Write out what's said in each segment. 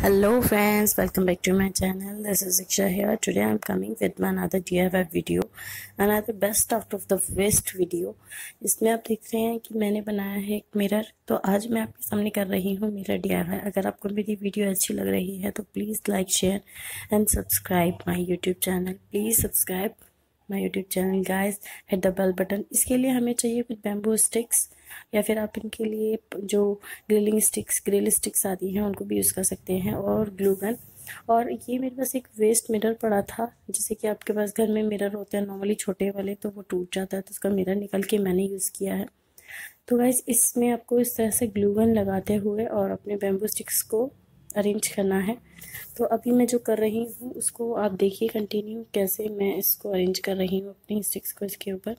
hello friends welcome back to my channel this is Iksha here today I'm coming with another DIY video another best out of the waste video इसमें आप देख रहे हैं कि मैंने बनाया है एक मिरर तो आज मैं आपके सामने कर रही हूँ मिरर DIY अगर आपको मेरी वीडियो अच्छी लग रही है तो please like share and subscribe my YouTube channel please subscribe my YouTube channel guys hit the bell button इसके लिए हमें चाहिए कुछ बैम्बू स्टिक्स या फिर आप इनके लिए जो ग्रिलिंग स्टिक्स ग्रिल स्टिक्स आती हैं, उनको भी यूज़ कर सकते हैं, और ग्लू गन और ये मेरे पास एक वेस्ट मिरर पड़ा था जैसे कि आपके पास घर में मिरर होते हैं नॉर्मली छोटे वाले तो वो टूट जाता है तो उसका मिरर निकल के मैंने यूज़ किया है। तो गाइज़ इसमें आपको इस तरह से ग्लू गन लगाते हुए और अपने बैम्बू स्टिक्स को अरेंज करना है। तो अभी मैं जो कर रही हूँ, उसको आप देखिए कंटिन्यू कैसे मैं इसको अरेंज कर रही हूँ अपनी स्टिक्स को इसके ऊपर।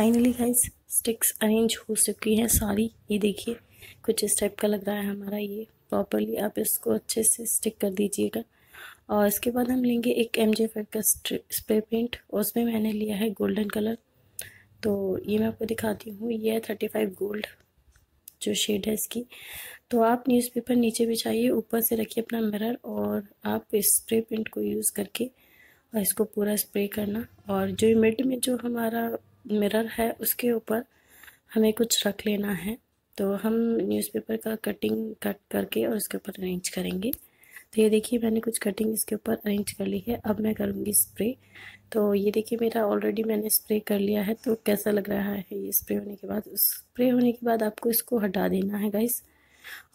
गाइस स्टिक्स अरेंज हो चुकी हैं सारी। ये देखिए, कुछ इस टाइप का लग रहा है हमारा ये प्रॉपरली आप इसको अच्छे से स्टिक कर दीजिएगा। और इसके बाद हम लेंगे एक एम जे फाइव का स्प्रे पेंट उसमें मैंने लिया है गोल्डन कलर तो ये मैं आपको दिखाती हूँ। ये है थर्टी फाइव गोल्ड जो शेड है इसकी। तो आप न्यूज़पेपर नीचे बिछाइए ऊपर से रखिए अपना मिरर और आप स्प्रे पेंट को यूज़ करके और इसको पूरा स्प्रे करना। और जो मिड में जो हमारा मिरर है, उसके ऊपर हमें कुछ रख लेना है। तो हम न्यूज़पेपर का कटिंग कट करके और उसके ऊपर अरेंज करेंगे। तो ये देखिए, मैंने कुछ कटिंग इसके ऊपर अरेंज कर ली है। अब मैं करूँगी स्प्रे तो ये देखिए, मेरा ऑलरेडी मैंने स्प्रे कर लिया है। तो कैसा लग रहा है ये स्प्रे होने के बाद? स्प्रे होने के बाद आपको इसको हटा देना है गाइस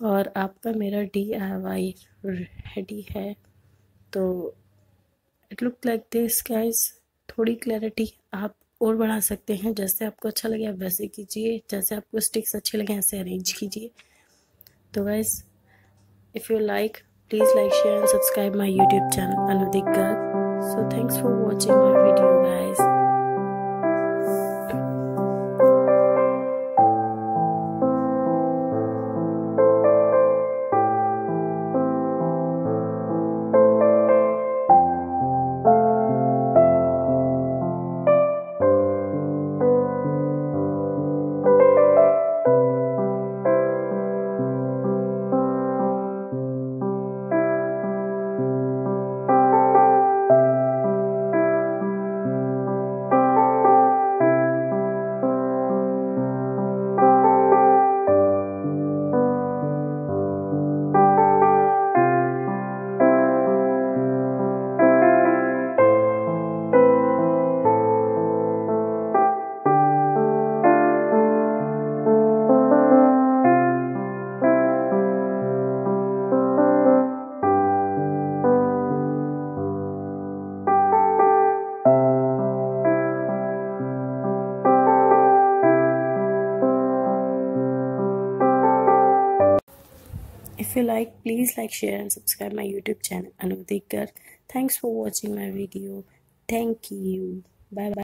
और आपका मेरा डी आई वाई रेडी है। तो it look like this guys थोड़ी क्लैरिटी आप और बढ़ा सकते हैं। जैसे आपको अच्छा लगे आप वैसे कीजिए, जैसे आपको स्टिक्स अच्छे लगे ऐसे अरेंज कीजिए। तो वैस if you like please like share and subscribe my YouTube channel Anudik Garg so thanks for watching my video guys If you like, please like, share and subscribe my YouTube channel Anudik Thanks for watching my video. Thank you. Bye bye.